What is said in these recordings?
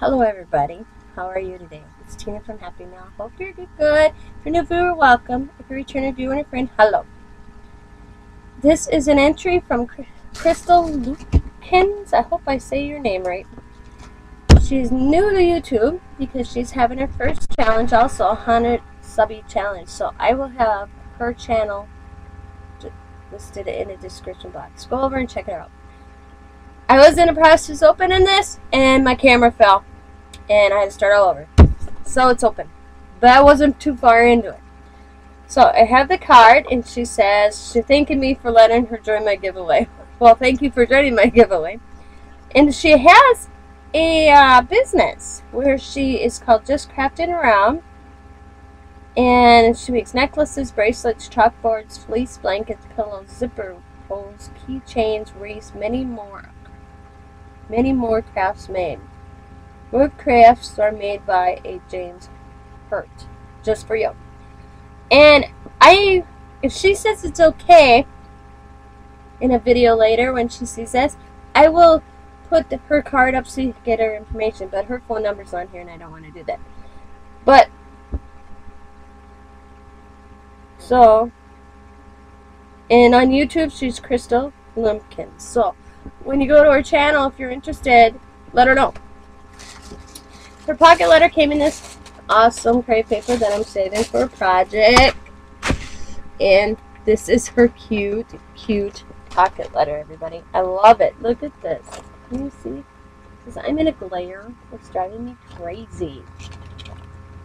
Hello everybody, how are you today? It's Tina from Happy Mail. Hope you're good. If you're new viewer, welcome. If you're a returning viewer and a friend, hello. This is an entry from Crystal Lukens. I hope I say your name right. She's new to YouTube because she's having her first challenge, also a 100 subby challenge. So I will have her channel listed in the description box. Go over and check it out. I was in the process of opening this, and my camera fell, and I had to start all over. So it's open, but I wasn't too far into it. So I have the card, and she says she's thanking me for letting her join my giveaway. Well, thank you for joining my giveaway. And she has a uh, business where she is called Just Crafting Around. And she makes necklaces, bracelets, chalkboards, fleece blankets, pillows, zipper pulls, keychains, wreaths, many more many more crafts made. Wood crafts are made by a James Hurt, just for you. And I, if she says it's okay in a video later when she sees this, I will put her card up so you can get her information. But her phone number's on here, and I don't want to do that. But so, and on YouTube, she's Crystal Lumpkins. So when you go to her channel, if you're interested, let her know. Her pocket letter came in this awesome crepe paper that I'm saving for a project. And this is her cute, cute pocket letter, everybody. I love it. Look at this. Can you see? Because I'm in a glare. It's driving me crazy.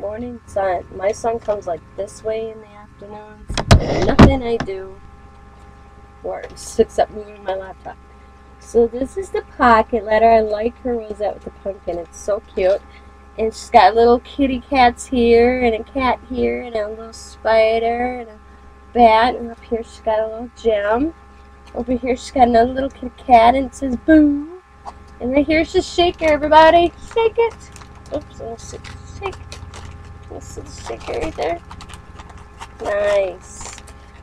Morning sun. My sun comes like this way in the afternoons. Nothing I do works except moving my laptop. So this is the pocket letter. I like her rosette with the pumpkin. It's so cute. And she's got little kitty cats here, and a cat here, and a little spider, and a bat. And up here she's got a little gem. Over here she's got another little kitty cat, and it says boo. And right here she's shaker, everybody. Shake it. Oops, I'll shake. shake. This is shaker right there. Nice.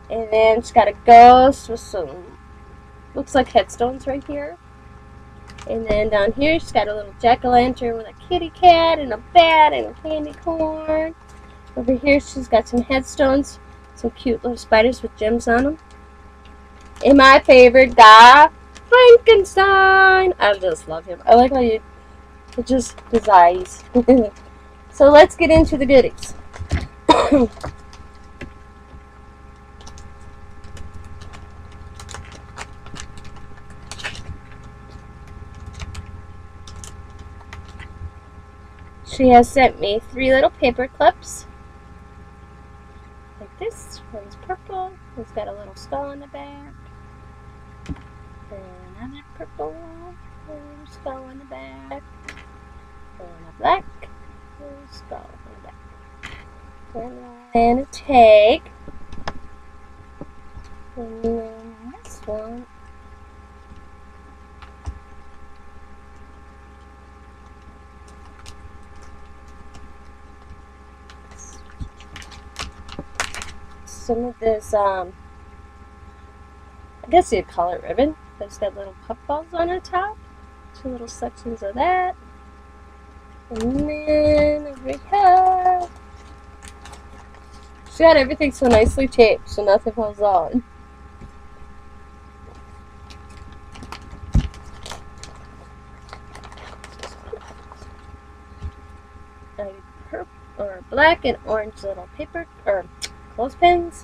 And then she's got a ghost with some looks like headstones right here. And then down here, she's got a little jack-o'-lantern with a kitty cat and a bat and a candy corn. Over here, she's got some headstones, some cute little spiders with gems on them. And my favorite guy, Frankenstein. I just love him. I like how you, just his eyes. so let's get into the goodies. She has sent me three little paper clips. Like this. One's purple. It's got a little skull in the back. And another purple. Little skull in the back. And a black. Little skull in the back. And a tag. And then this one some of this, um, I guess you'd call it ribbon. It's got little puffballs on the top. Two little sections of that. And then over here, she got everything so nicely taped so nothing falls on. purple or black and orange little paper or clothespins.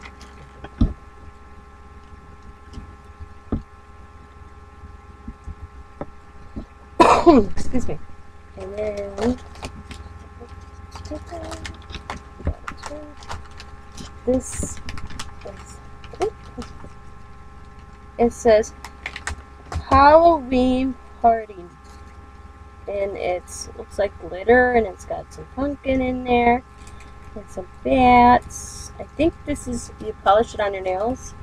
Excuse me. And then this is, it says Halloween party and it's looks like glitter and it's got some pumpkin in there and some bats I think this is, you polish it on your nails.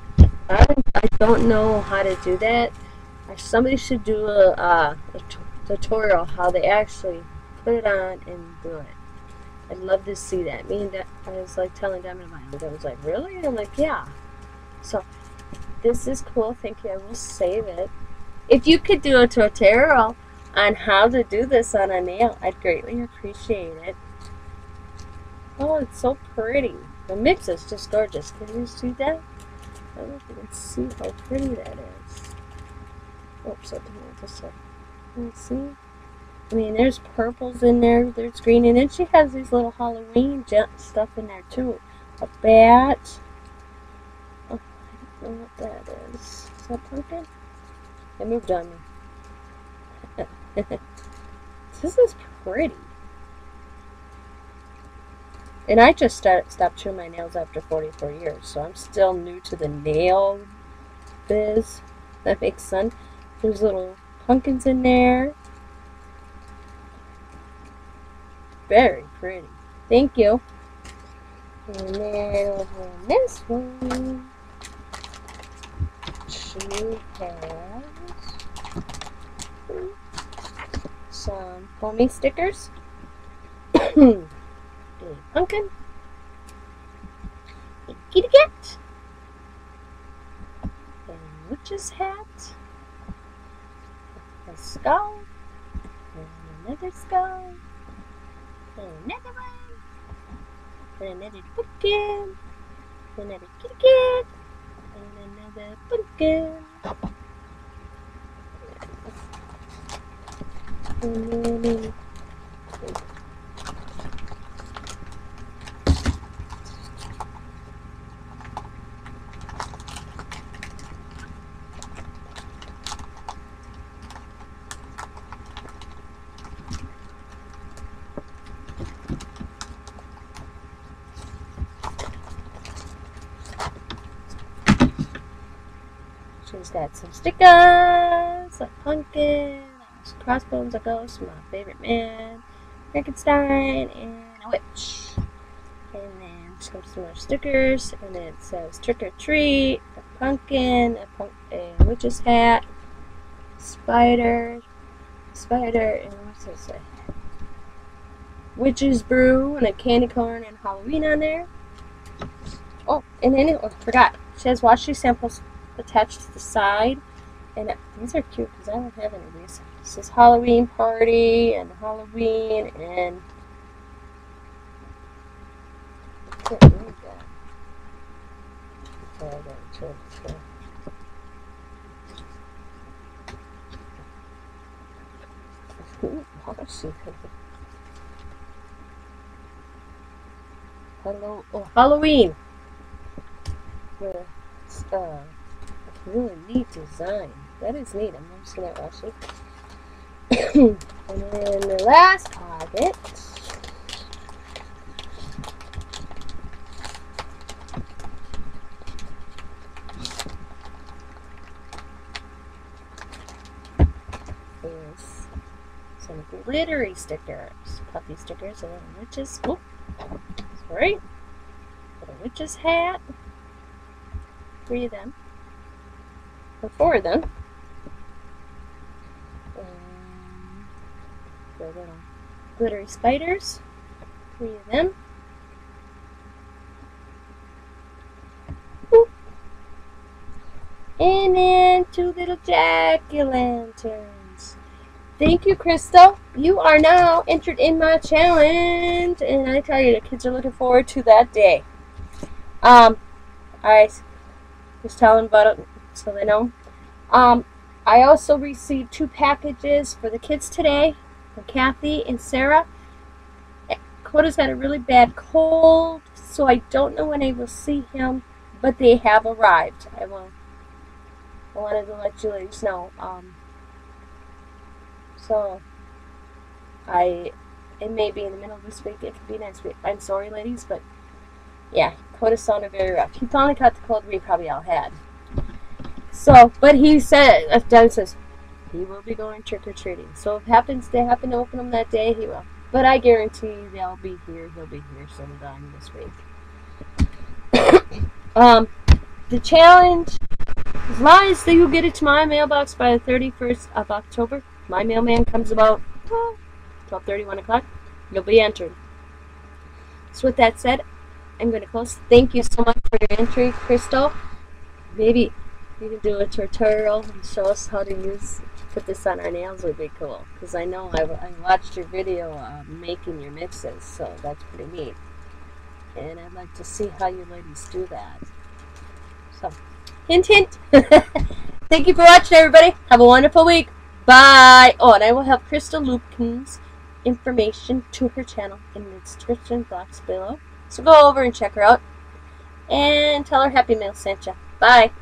I, I don't know how to do that. Somebody should do a, uh, a tutorial how they actually put it on and do it. I'd love to see that. Me and I was like telling Diamond about it. I was like, really? I'm like, yeah. So this is cool. Thank you. I will save it. If you could do a tutorial on how to do this on a nail, I'd greatly appreciate it. Oh, it's so pretty. The mix is just gorgeous. Can you see that? I don't know if you can see how pretty that is. Oh, Oops, I didn't just like, can you see? I mean, there's purples in there, there's green, and then she has these little Halloween stuff in there too. A bat. Oh, I don't know what that is. Is that pumpkin? It moved on me. this is pretty. And I just start, stopped chewing my nails after 44 years, so I'm still new to the nail biz. That makes sense. There's little pumpkins in there. Very pretty. Thank you. And then over in this one, she has some foamy stickers. a kitty cat, a witch's hat, a skull, and another skull, and another one, and another pumpkin, another kitty cat, and another pumpkin. And then got some stickers, a pumpkin, crossbones, a ghost, my favorite man, Frankenstein, and a witch. And then some more stickers, and it says trick or treat, a pumpkin, a, a witch's hat, spider, spider, and what's this say? Witch's brew, and a candy corn and Halloween on there. Oh, and then, oh, forgot. She has washi samples attached to the side. And it, these are cute because I don't have any of these. This is Halloween party and Halloween and I can't read that. Oh, I gotta turn this Hello, oh, Halloween. The, uh, really neat design. That is neat. I'm just to wash it. and then the last pocket. is some glittery stickers. Puffy stickers and a witch's, oh, sorry, a witch's hat. Three of them four of them. And the little glittery spiders, three of them. And then two little jack-o'-lanterns. Thank you, Crystal. You are now entered in my challenge. And I tell you, the kids are looking forward to that day. Um, I was telling about it so they know. Um, I also received two packages for the kids today from Kathy and Sarah. Coda's a really bad cold, so I don't know when I will see him, but they have arrived. I will. I wanted to let you ladies know. Um, so I it may be in the middle of this week. It could be next week. I'm sorry, ladies, but yeah, Coda sounded very rough. He finally caught the cold we probably all had. So, but he said, if Dad says, he will be going trick or treating. So if happens to happen to open them that day, he will. But I guarantee they'll be here. He'll be here sometime this week. um, the challenge, long as you get it to my mailbox by the 31st of October, my mailman comes about well, 12:30, 1 o'clock. You'll be entered. So with that said, I'm going to close. Thank you so much for your entry, Crystal. Maybe you can do a tutorial and show us how to use put this on our nails would be cool. Because I know I, I watched your video uh, making your mixes, so that's pretty neat. And I'd like to see how you ladies do that. So, hint, hint. Thank you for watching, everybody. Have a wonderful week. Bye. Oh, and I will have Crystal Lumpkins information to her channel in the description box below. So go over and check her out. And tell her Happy Mail sent you. Bye.